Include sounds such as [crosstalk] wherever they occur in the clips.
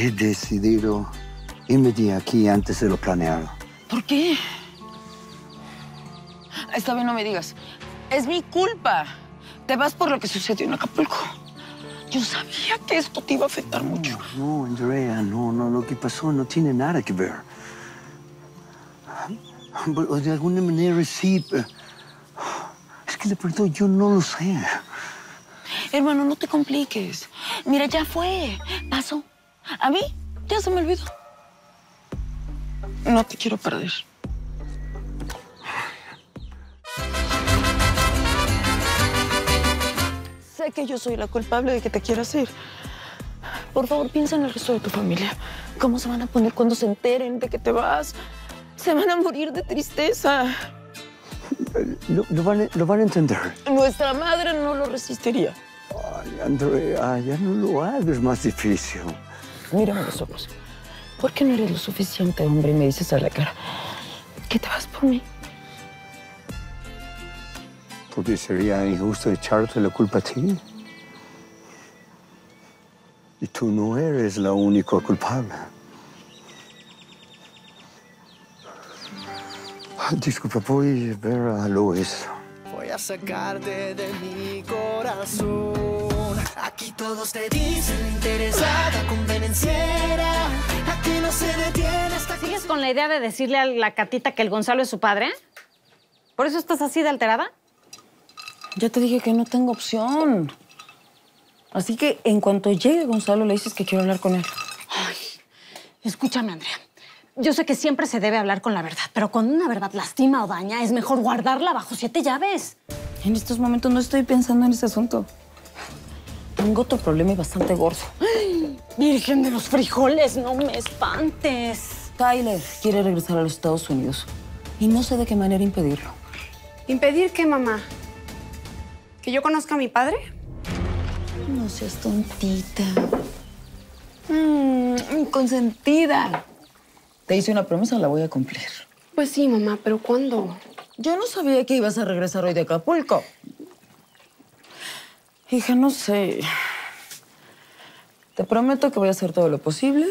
He decidido irme de aquí antes de lo planeado. ¿Por qué? Esta vez no me digas. Es mi culpa. Te vas por lo que sucedió en Acapulco. Yo sabía que esto te iba a afectar mucho. No, Andrea, no, no, lo que pasó no tiene nada que ver. O de alguna manera sí. pero- Es que de pronto yo no lo sé. Hermano, no te compliques. Mira, ya fue. Pasó. A mí ya se me olvidó. No te quiero perder. Sé que yo soy la culpable de que te quieras ir. Por favor, piensa en el resto de tu familia. ¿Cómo se van a poner cuando se enteren de que te vas? Se van a morir de tristeza. Lo, lo van, a- lo van a entender. Nuestra madre no lo resistiría. Ay, Andrea, ya no lo hagas más difícil. Mírame a los ojos. ¿Por qué no eres lo suficiente hombre y me dices a la cara que te vas por mí? Porque sería injusto echarte la culpa a ti. Y tú no eres la única culpable. Ah, Disculpa, voy a ver a Lois. Voy a sacarte de mi corazón. Aquí todos te dicen interesada, convenenciera. Aquí no se detiene hasta que ¿Sigues con la idea de decirle a la Catita que el Gonzalo es su padre? ¿Por eso estás así de alterada? Ya te dije que no tengo opción. Así que en cuanto llegue Gonzalo le dices que quiero hablar con él. Escúchame, Andrea. Yo sé que siempre se debe hablar con la verdad, pero cuando una verdad lastima o daña, es mejor guardarla bajo siete llaves. En estos momentos no estoy pensando en ese asunto. Tengo otro problema y bastante gordo. Virgen de los frijoles, no me espantes. Tyler quiere regresar a los Estados Unidos y no sé de qué manera impedirlo. ¿Impedir qué, mamá? ¿Que yo conozca a mi padre? No seas tontita. Mm, consentida. Te hice una promesa, la voy a cumplir. Pues sí, mamá, pero ¿cuándo? Yo no sabía que ibas a regresar hoy de Acapulco. Hija, no sé. Te prometo que voy a hacer todo lo posible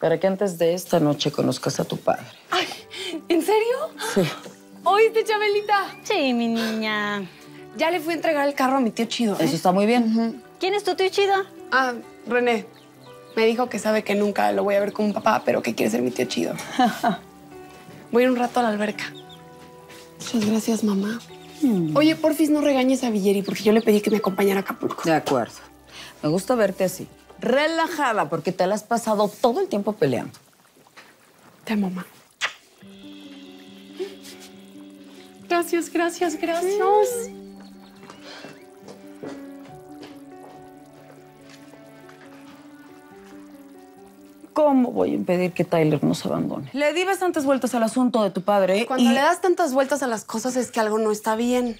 para que antes de esta noche conozcas a tu padre. Ay, ¿en serio? Sí. ¿Oíste, Chabelita? Sí, mi niña. Ya le fui a entregar el carro a mi tío Chido. ¿eh? Eso está muy bien. ¿Quién es tu tío chido? Ah, René. Me dijo que sabe que nunca lo voy a ver como un papá, pero que quiere ser mi tío Chido. [laughs] voy a ir un rato a la alberca. Muchas gracias, mamá. Oye, porfis, no regañes a Villeri porque yo le pedí que me acompañara a Acapulco. De acuerdo. Me gusta verte así. Relajada, porque te la has pasado todo el tiempo peleando. Te amo, mamá. Gracias, gracias, gracias. ¿Cómo voy a impedir que Tyler nos abandone? Le di bastantes vueltas al asunto de tu padre Cuando y... le das tantas vueltas a las cosas es que algo no está bien.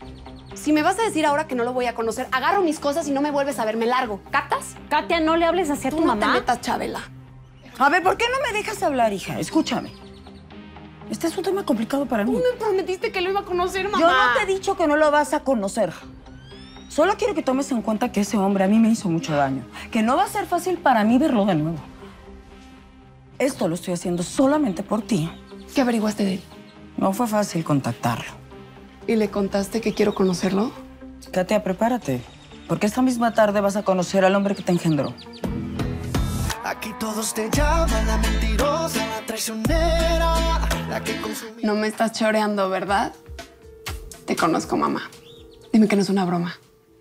Si me vas a decir ahora que no lo voy a conocer, agarro mis cosas y no me vuelves a ver, me largo. ¿Catas? Katia, no le hables así a Tú tu no te mamá. metas, Chabela. A ver, ¿por qué no me dejas hablar, hija? Escúchame. Este es un tema complicado para mí. Tú me prometiste que lo iba a conocer, mamá. Yo no te he dicho que no lo vas a conocer. Solo quiero que tomes en cuenta que ese hombre a mí me hizo mucho daño. Que no va a ser fácil para mí verlo de nuevo. Esto lo estoy haciendo solamente por ti. ¿Qué averiguaste de él? No fue fácil contactarlo. ¿Y le contaste que quiero conocerlo? Katia, prepárate. Porque esta misma tarde vas a conocer al hombre que te engendró. Aquí todos te llaman la mentirosa, la traicionera, la que consume. No me estás choreando, ¿verdad? Te conozco, mamá. Dime que no es una broma.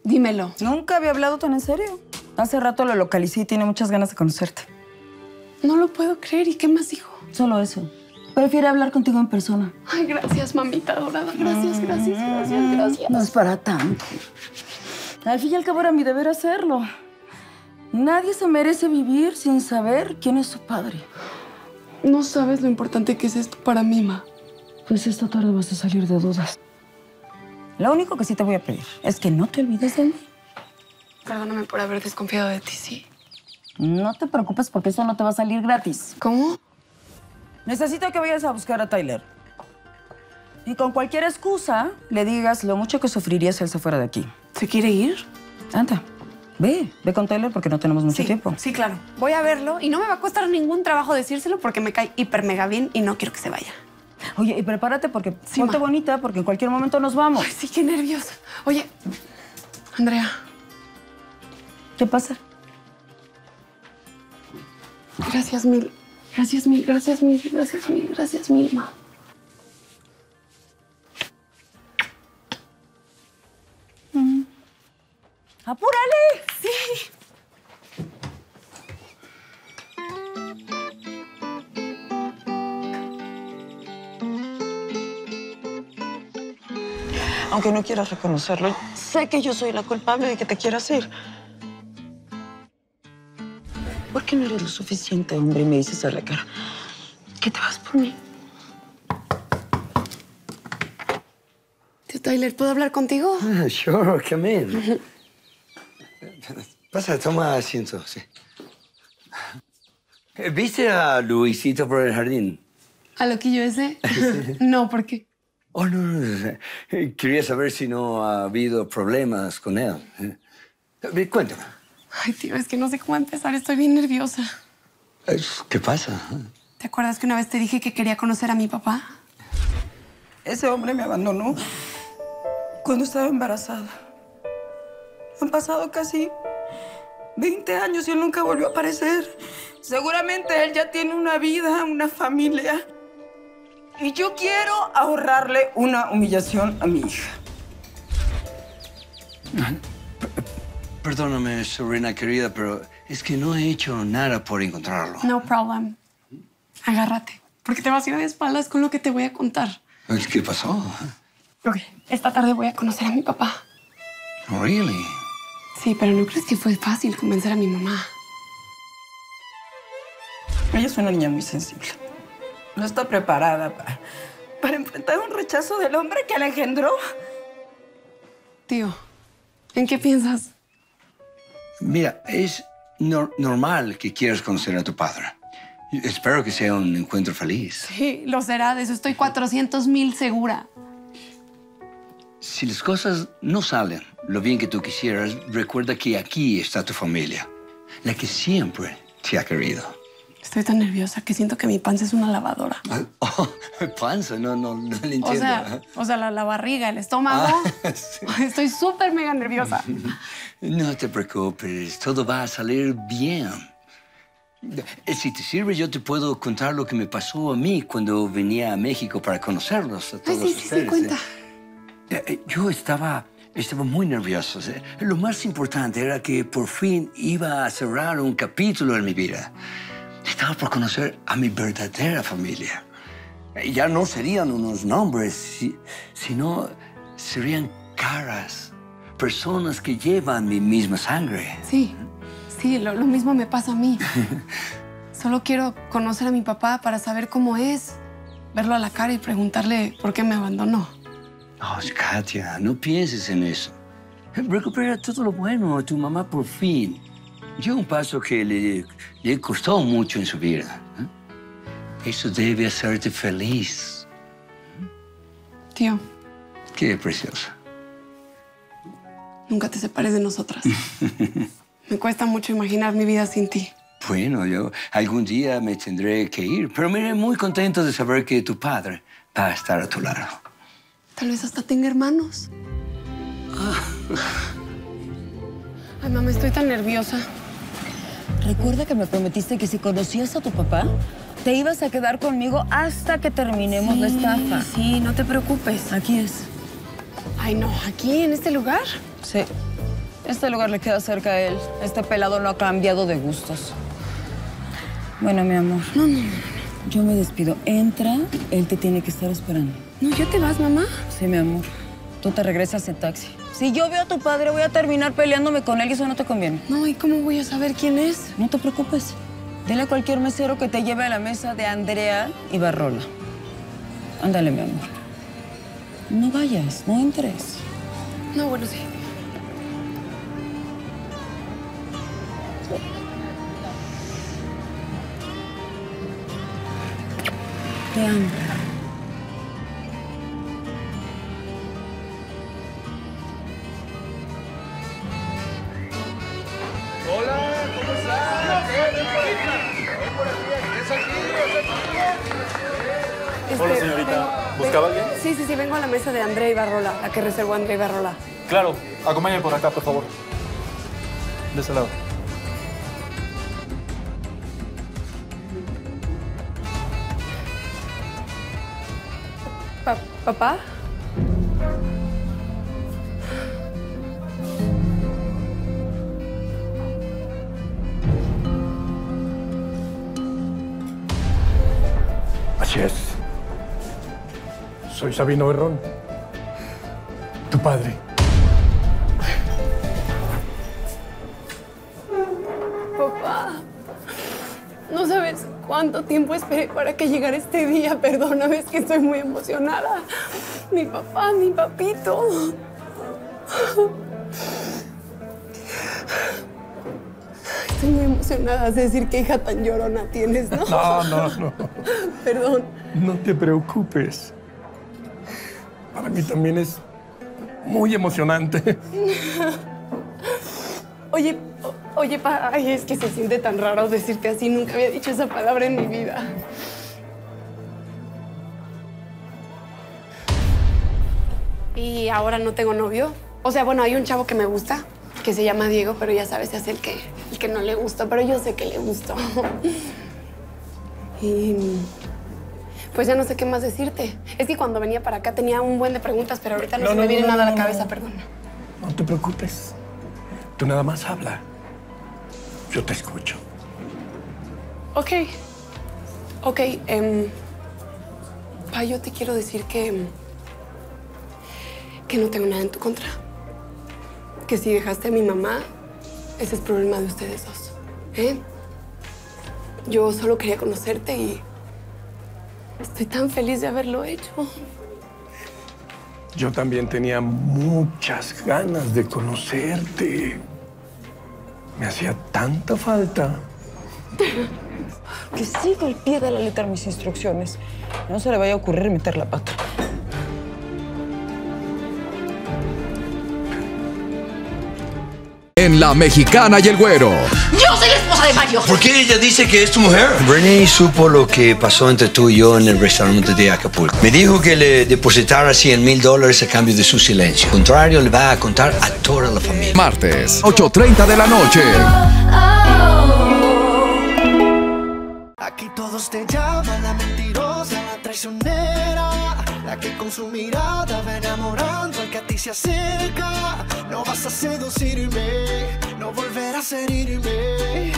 Dímelo. Nunca había hablado tan en serio. Hace rato lo localicé y tiene muchas ganas de conocerte. No lo puedo creer. ¿Y qué más dijo? Solo eso. Prefiere hablar contigo en persona. Ay, gracias, mamita dorada. Gracias, gracias, gracias, gracias. No es para tanto. Al fin y al cabo era mi deber hacerlo. Nadie se merece vivir sin saber quién es su padre. No sabes lo importante que es esto para mí, ma. Pues esta tarde vas a salir de dudas. Lo único que sí te voy a pedir es que no te olvides de mí. Perdóname por haber desconfiado de ti, sí. No te preocupes porque eso no te va a salir gratis. ¿Cómo? Necesito que vayas a buscar a Tyler. Y con cualquier excusa le digas lo mucho que sufriría si él se fuera de aquí. ¿Se quiere ir? Anda, Ve, ve con Taylor porque no tenemos mucho Sí, tiempo. sí, claro. Voy a verlo y no me va a costar ningún trabajo decírselo porque me cae hiper mega bien y no quiero que se vaya. Oye, y prepárate porque Sí, ponte ma. bonita porque en cualquier momento nos vamos. Ay, sí, qué nerviosa. Oye, Andrea, ¿Qué pasa? Gracias mil. Gracias mil, gracias mil, gracias mil, gracias mil, ma. ¡Apúrale! Sí. Aunque no quieras reconocerlo, sé que yo soy la culpable de que te quieras ir. ¿Por qué no eres lo suficiente hombre y me dices a la cara que te vas por mí? Tío Tyler, ¿puedo hablar contigo? Ah, sure, come in. Pasa, toma asiento, sí. ¿Viste a Luisito por el jardín? ¿A loquillo ese? no, ¿por qué? Oh, no, no, no. Quería saber si no ha habido problemas con él. Eh, Cuéntame. Ay, tío, es que no sé cómo empezar. Estoy bien nerviosa. ¿Qué pasa? ¿Te acuerdas que una vez te dije que quería conocer a mi papá? Ese hombre me abandonó cuando estaba embarazada. Han pasado casi 20 años y él nunca volvió a aparecer. Seguramente él ya tiene una vida, una familia. Y yo quiero ahorrarle una humillación a mi hija. Perdóname, sobrina querida, pero es que no he hecho nada por encontrarlo. No problem. Agárrate, porque te vas a ir de espaldas con lo que te voy a contar. ¿Qué pasó? Ok, esta tarde voy a conocer a mi papá. Really? Sí, pero ¿no crees que fue fácil convencer a mi mamá? Ella es una niña muy sensible. No está preparada para, para enfrentar un rechazo del hombre que la engendró. Tío, ¿en qué piensas? Mira, es nor- normal que quieras conocer a tu padre. Espero que sea un encuentro feliz. Sí, lo será, de eso estoy 400 mil segura. Si las cosas no salen lo bien que tú quisieras, recuerda que aquí está tu familia, la que siempre te ha querido. Estoy tan nerviosa que siento que mi panza es una lavadora. [laughs] Oh, panza, no, no, no le entiendo. O sea, o sea, la, la barriga, el estómago. Ah, [laughs] sí. [laughs] Estoy súper mega nerviosa. No te preocupes, todo va a salir bien. Eh, Si te sirve, yo te puedo contar lo que me pasó a mí cuando venía a México para conocerlos a Ay, todos sí, sí, sí, ustedes. cuenta. Eh, eh, Yo estaba, estaba muy nervioso. Lo más importante era que por fin iba a cerrar un capítulo en mi vida. Estaba por conocer a mi verdadera familia. Ya no serían unos nombres, si- sino serían caras, personas que llevan mi misma sangre. Sí, sí, lo, lo mismo me pasa a mí. [laughs] Solo quiero conocer a mi papá para saber cómo es, verlo a la cara y preguntarle por qué me abandonó. Oh, Katia, no pienses en eso. Recupera todo lo bueno a tu mamá por fin. Dio un paso que le, le costó mucho en su vida. ¿eh? Eso debe hacerte feliz. Tío, Qué preciosa. nunca te separes de nosotras. [laughs] me cuesta mucho imaginar mi vida sin ti. Bueno, yo algún día me tendré que ir, pero me iré muy contento de saber que tu padre va a estar a tu lado. Tal vez hasta tenga hermanos. Ay, mamá, estoy tan nerviosa. Recuerda que me prometiste que si conocías a tu papá, te ibas a quedar conmigo hasta que terminemos la estafa. Sí, no te preocupes. Aquí es. Ay, no, aquí, en este lugar. Sí. Este lugar le queda cerca a él. Este pelado no ha cambiado de gustos. Bueno, mi amor. No, no, no. Yo me despido. Entra, él te tiene que estar esperando. No, ¿ya te vas, mamá? Sí, mi amor. Tú te regresas en taxi. Si yo veo a tu padre, voy a terminar peleándome con él y eso no te conviene. No, ¿y cómo voy a saber quién es? No te preocupes. Dile a cualquier mesero que te lleve a la mesa de Andrea y Barrola. Ándale, mi amor. No vayas, no entres. No, bueno, sí. Te amo. Sí, sí, sí, vengo a la mesa de André Ibarrola, la que reservó André Ibarrola. Claro, acompáñame por acá, por favor. De ese lado. Pa- ¿Papá? Soy Sabino Berrón. Tu padre. Papá, no sabes cuánto tiempo esperé para que llegara este día. Perdóname, es que estoy muy emocionada. Mi papá, mi papito. Estoy muy emocionada de decir qué hija tan llorona tienes, ¿no? No, no, no. Perdón. No te preocupes. Para mí también es muy emocionante. [laughs] Oye, oye, pa, ay, es que se siente tan raro decirte así. Nunca había dicho esa palabra en mi vida. Y ahora no tengo novio. O sea, bueno, hay un chavo que me gusta, que se llama Diego, pero ya sabes, es el que, el que no le gusta, pero yo sé que le gustó. [laughs] y pues ya no sé qué más decirte. Es que cuando venía para acá tenía un buen de preguntas, pero ahorita no, No, se no, me viene nada a la cabeza, no. perdón. No te preocupes. Tú nada más habla. Yo te escucho. Ok. Ok, em, pa, yo te quiero decir que. que no tengo nada en tu contra. Que si dejaste a mi mamá, ese es problema de ustedes dos. ¿Eh? Yo solo quería conocerte y. Estoy tan feliz de haberlo hecho. Yo también tenía muchas ganas de conocerte. Me hacía tanta falta. Que siga al pie de la letra mis instrucciones. No se le vaya a ocurrir meter la pata. En La Mexicana y el Güero. Yo soy la esposa de Mario. ¿Por qué ella dice que es tu mujer? Renee supo lo que pasó entre tú y yo en el restaurante de Acapulco. Me dijo que le depositara 100 mil dólares a cambio de su silencio. Contrario, le va a contar a toda la familia. Martes, 8.30 de la noche. Aquí todos te llaman la mentirosa, la traicionera, la que con su mirada va enamorando al que a ti se acerca. No vas a seducirme, no volverás a herirme.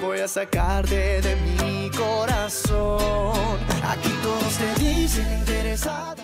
Voy a sacarte de mi corazón. Aquí todos te dicen interesada.